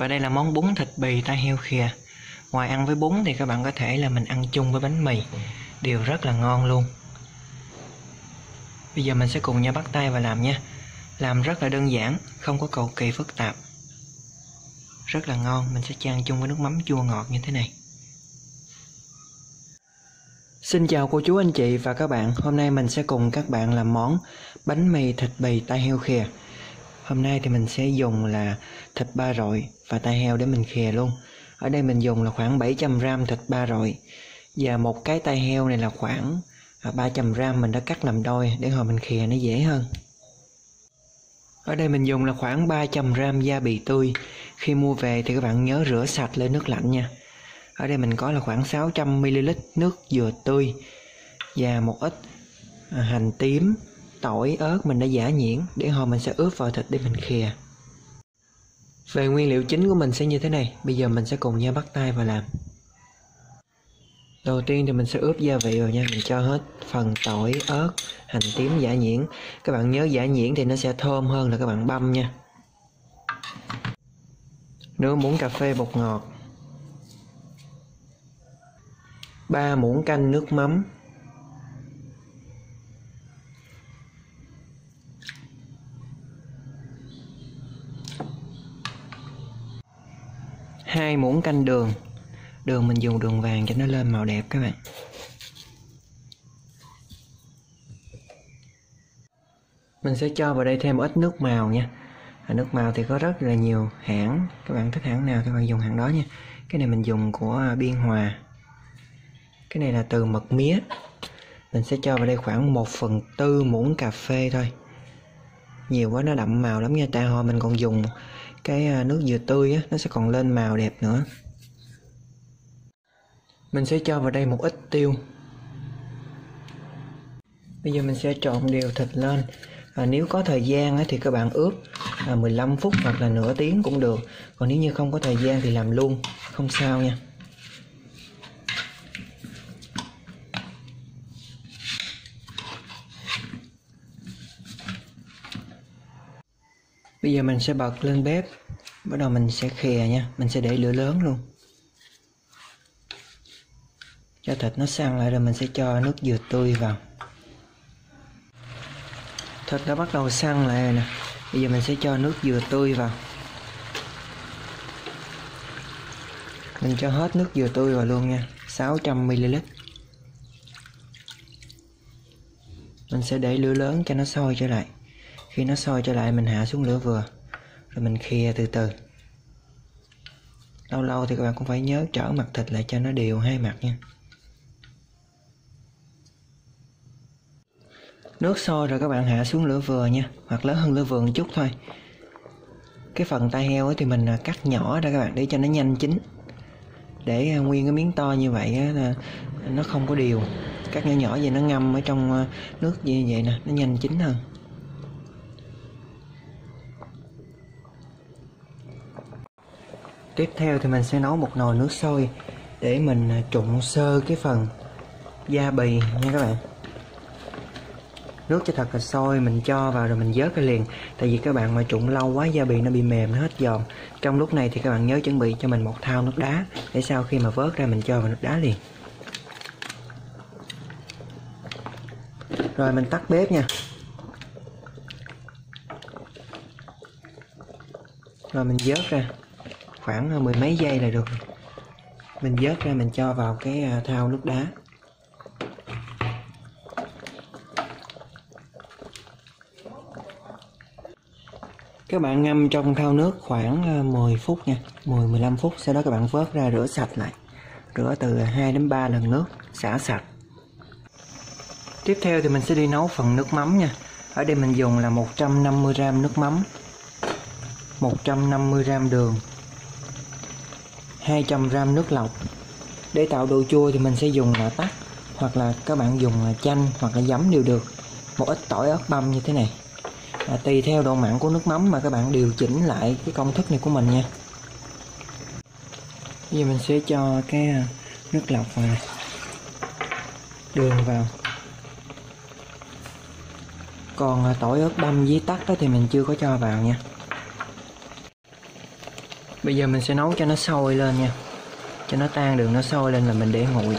và đây là món bún thịt bì tai heo khìa. Ngoài ăn với bún thì các bạn có thể là mình ăn chung với bánh mì. Đều rất là ngon luôn. Bây giờ mình sẽ cùng nhau bắt tay và làm nha. Làm rất là đơn giản, không có cầu kỳ phức tạp. Rất là ngon, mình sẽ chan chung với nước mắm chua ngọt như thế này. Xin chào cô chú anh chị và các bạn. Hôm nay mình sẽ cùng các bạn làm món bánh mì thịt bì tai heo khìa. Hôm nay thì mình sẽ dùng là thịt ba rọi và tai heo để mình khè luôn. Ở đây mình dùng là khoảng 700 gram thịt ba rọi. Và một cái tai heo này là khoảng à, 300 gram mình đã cắt làm đôi để hồi mình khè nó dễ hơn. Ở đây mình dùng là khoảng 300 gram da bì tươi. Khi mua về thì các bạn nhớ rửa sạch lên nước lạnh nha. Ở đây mình có là khoảng 600ml nước dừa tươi Và một ít à, hành tím, tỏi, ớt mình đã giả nhuyễn Để hồi mình sẽ ướp vào thịt để mình khìa về nguyên liệu chính của mình sẽ như thế này. Bây giờ mình sẽ cùng nhau bắt tay và làm. Đầu tiên thì mình sẽ ướp gia vị rồi nha. Mình cho hết phần tỏi, ớt, hành tím giả nhuyễn. Các bạn nhớ giả nhuyễn thì nó sẽ thơm hơn là các bạn băm nha. Nửa muỗng cà phê bột ngọt. 3 muỗng canh nước mắm. Hai muỗng canh đường. Đường mình dùng đường vàng cho nó lên màu đẹp các bạn. Mình sẽ cho vào đây thêm ít nước màu nha. À, nước màu thì có rất là nhiều hãng. Các bạn thích hãng nào các bạn dùng hãng đó nha. Cái này mình dùng của biên hòa. Cái này là từ mật mía. Mình sẽ cho vào đây khoảng 1 phần tư muỗng cà phê thôi. Nhiều quá nó đậm màu lắm nha. Ta hồi mình còn dùng cái à, nước dừa tươi á nó sẽ còn lên màu đẹp nữa. Mình sẽ cho vào đây một ít tiêu. Bây giờ mình sẽ trộn đều thịt lên. À, nếu có thời gian thì các bạn ướp à, 15 phút hoặc là nửa tiếng cũng được. Còn nếu như không có thời gian thì làm luôn không sao nha. Bây giờ mình sẽ bật lên bếp. Bắt đầu mình sẽ khè nha. Mình sẽ để lửa lớn luôn. Cho thịt nó săn lại rồi mình sẽ cho nước dừa tươi vào. Thịt đã bắt đầu săn lại rồi nè. Bây giờ mình sẽ cho nước dừa tươi vào. Mình cho hết nước dừa tươi vào luôn nha. 600ml mình sẽ để lửa lớn cho nó sôi trở lại khi nó sôi trở lại, mình hạ xuống lửa vừa, rồi mình khìa từ từ. Lâu lâu thì các bạn cũng phải nhớ trở mặt thịt lại cho nó đều hai mặt nha. Nước sôi rồi các bạn hạ xuống lửa vừa nha, hoặc lớn hơn lửa vừa một chút thôi. Cái phần tai heo thì mình à, cắt nhỏ ra các bạn để cho nó nhanh chín. Để à, nguyên cái miếng to như vậy nó không có đều. Cắt nhỏ nhỏ vậy nó ngâm ở trong à, nước như vậy nè, nó nhanh chín hơn. Tiếp theo thì mình sẽ nấu một nồi nước sôi để mình à, trụng sơ cái phần da bì nha các bạn. Nước cho thật là sôi, mình cho vào rồi mình vớt ra liền. Tại vì các bạn mà trụng lâu quá da bì nó bị mềm, nó hết giòn. Trong lúc này thì các bạn nhớ chuẩn bị cho mình một thao nước đá, để sau khi mà vớt ra mình cho vào nước đá liền. Rồi mình tắt bếp nha. Rồi mình vớt ra khoảng ờ, mười mấy giây là được mình vớt ra mình cho vào cái ờ, thao nước đá. Các bạn ngâm trong thau nước khoảng ờ, 10 phút nha 10 15 phút, sau đó các bạn vớt ra rửa sạch lại. Rửa từ 2 đến 3 lần nước, xả sạch. Tiếp theo thì mình sẽ đi nấu phần nước mắm nha. Ở đây mình dùng là 150g nước mắm 150g đường. 200g nước lọc. Để tạo độ chua thì mình sẽ dùng là tắc hoặc là các bạn dùng là chanh hoặc là giấm đều được. Một ít tỏi ớt băm như thế này. À, tùy theo độ mặn của nước mắm mà các bạn điều chỉnh lại cái công thức này của mình nha. Bây giờ mình sẽ cho cái à, nước lọc vào này đường vào. Còn à, tỏi ớt băm với tắc đó thì mình chưa có cho vào nha bây giờ mình sẽ nấu cho nó sôi lên nha. Cho nó tan đường, nó sôi lên là mình để nguội.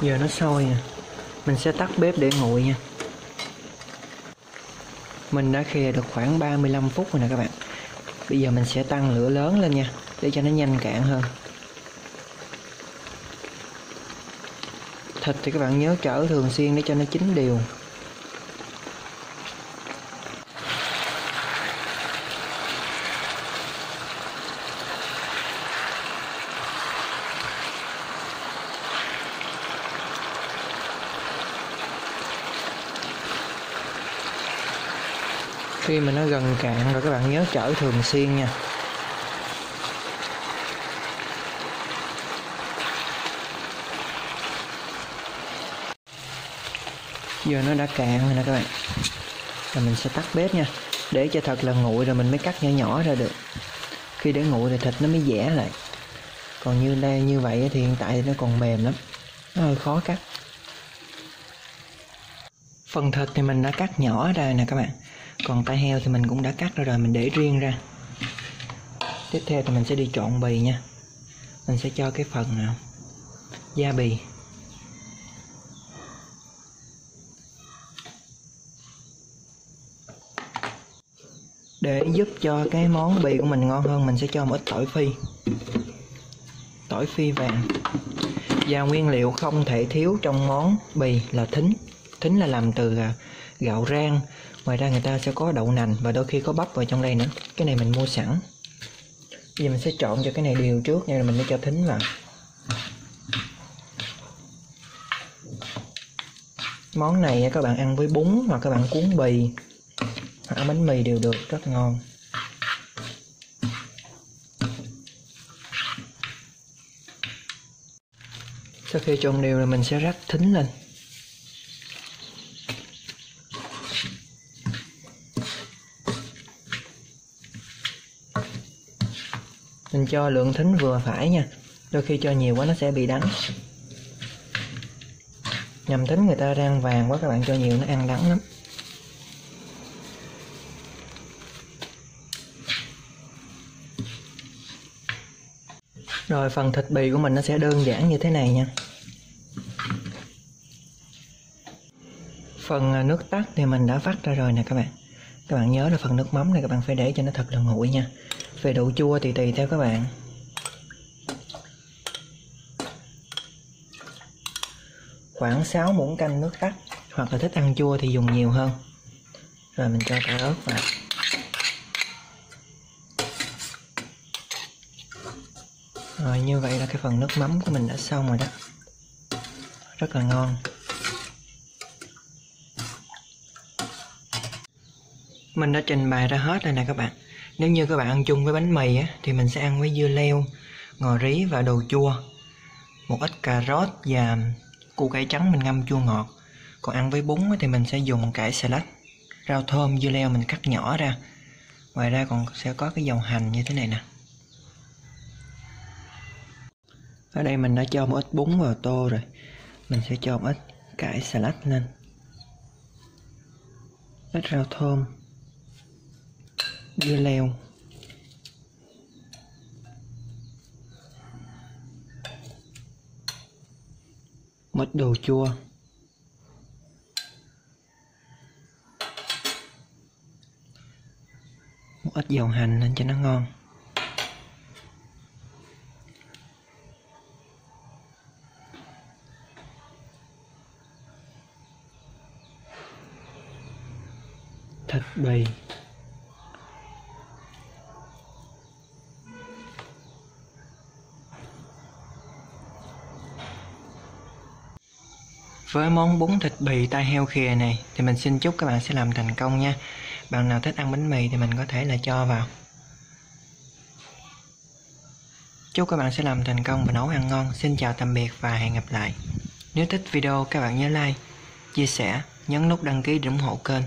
Giờ nó sôi nè. Mình sẽ tắt bếp để nguội nha. Mình đã khè được khoảng 35 phút rồi nè các bạn. Bây giờ mình sẽ tăng lửa lớn lên nha, để cho nó nhanh cạn hơn. Thịt thì các bạn nhớ chở thường xuyên để cho nó chín đều. Khi mà nó gần cạn rồi các bạn nhớ chở thường xuyên nha. Giờ nó đã cạn rồi nè các bạn. Rồi mình sẽ tắt bếp nha. Để cho thật là nguội rồi mình mới cắt nhỏ nhỏ ra được. Khi để nguội thì thịt nó mới dẻ lại. Còn như đây, như vậy thì hiện tại nó còn mềm lắm. Nó hơi khó cắt. Phần thịt thì mình đã cắt nhỏ ra nè các bạn còn tai heo thì mình cũng đã cắt ra rồi mình để riêng ra. Tiếp theo thì mình sẽ đi trộn bì nha. Mình sẽ cho cái phần nào da bì. Để giúp cho cái món bì của mình ngon hơn, mình sẽ cho một ít tỏi phi. Tỏi phi vàng. Và nguyên liệu không thể thiếu trong món bì là thính. Thính là làm từ à, gạo rang ngoài ra người ta sẽ có đậu nành và đôi khi có bắp vào trong đây nữa. Cái này mình mua sẵn. Giờ mình sẽ trộn cho cái này đều trước nha, rồi mình mới cho thính vào. Món này các bạn ăn với bún hoặc các bạn cuốn bì. Hoặc bánh mì đều được, rất ngon. Sau khi trộn đều rồi mình sẽ rắc thính lên. Mình cho lượng thính vừa phải nha. Đôi khi cho nhiều quá nó sẽ bị đắng nhầm thính người ta rang vàng quá, các bạn cho nhiều nó ăn đắng lắm. Rồi, phần thịt bì của mình nó sẽ đơn giản như thế này nha. Phần à, nước tắt thì mình đã vắt ra rồi nè các bạn các bạn nhớ là phần nước mắm này các bạn phải để cho nó thật là nguội nha. Về độ chua thì tùy theo các bạn. Khoảng 6 muỗng canh nước tắt, hoặc là thích ăn chua thì dùng nhiều hơn. Rồi mình cho cà ớt vào. Rồi, như vậy là cái phần nước mắm của mình đã xong rồi đó. Rất là ngon. Mình đã trình bày ra hết rồi nè các bạn nếu như các bạn ăn chung với bánh mì á, thì mình sẽ ăn với dưa leo, ngò rí và đồ chua. Một ít cà rốt và củ cải trắng mình ngâm chua ngọt. Còn ăn với bún thì mình sẽ dùng cải salad, rau thơm, dưa leo mình cắt nhỏ ra. Ngoài ra còn sẽ có cái dầu hành như thế này nè. Ở đây mình đã cho một ít bún vào tô rồi. Mình sẽ cho một ít cải salad lên. Ít rau thơm dưa leo. Mứt đồ chua. Một ít dầu hành lên cho nó ngon. Thịt bì. Với món bún thịt bì tai heo khìa này thì mình xin chúc các bạn sẽ làm thành công nha. Bạn nào thích ăn bánh mì thì mình có thể là cho vào. Chúc các bạn sẽ làm thành công và nấu ăn ngon. Xin chào tạm biệt và hẹn gặp lại. Nếu thích video các bạn nhớ like, chia sẻ, nhấn nút đăng ký để ủng hộ kênh.